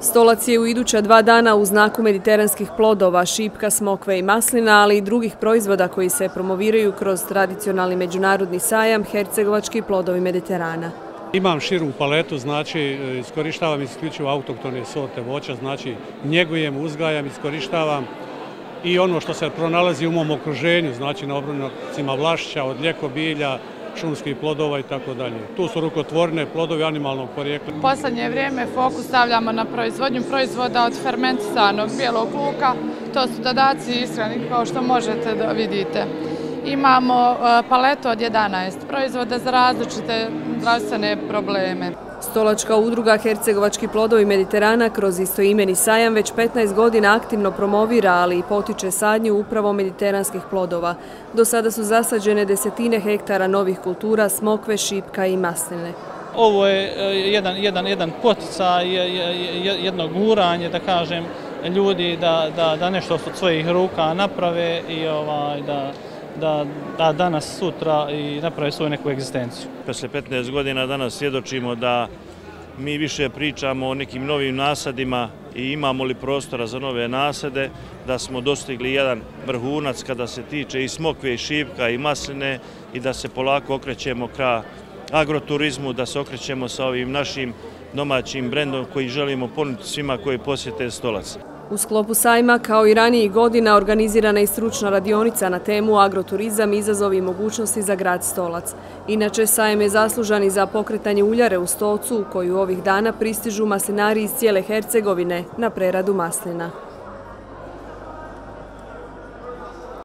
Stolac je u iduća dva dana u znaku mediteranskih plodova, šipka, smokve i maslina, ali i drugih proizvoda koji se promoviraju kroz tradicionalni međunarodni sajam Hercegovački plodovi Mediterana. Imam širu paletu, znači iskorištavam isključivo autoktone sorte voća, znači njegujem, uzgajam, iskorištavam i ono što se pronalazi u mom okruženju, znači na obronocima vlašća, od ljeko bilja, šumskih plodova i tako dalje. Tu su rukotvorne plodovi animalnog porijekla. U poslednje vrijeme fokus stavljamo na proizvodnju proizvoda od fermentisanog bijelog luka. To su dodaci ishrani kao što možete da vidite. Imamo e, paletu od 11 proizvoda za različite zdravstvene probleme. Stolačka udruga Hercegovački plodovi Mediterana kroz istoimeni sajam već 15 godina aktivno promovira, ali i potiče sadnju upravo mediteranskih plodova. Do sada su zasađene desetine hektara novih kultura, smokve, šipka i masline. Ovo je e, jedan, jedan, jedan potica, jedno guranje, da kažem, ljudi da, da, da nešto od svojih ruka naprave i ovaj, da, da, da danas, sutra i naprave svoju neku egzistenciju. Posle 15 godina danas svjedočimo da mi više pričamo o nekim novim nasadima i imamo li prostora za nove nasade, da smo dostigli jedan vrhunac kada se tiče i smokve i šipka i masline i da se polako okrećemo ka agroturizmu, da se okrećemo sa ovim našim domaćim brendom koji želimo ponuditi svima koji posjete stolac. U sklopu sajma, kao i ranijih godina, organizirana je stručna radionica na temu agroturizam, izazovi i mogućnosti za grad Stolac. Inače, sajem je zaslužan i za pokretanje uljare u Stolcu, u koju ovih dana pristižu maslinari iz cijele Hercegovine na preradu maslina.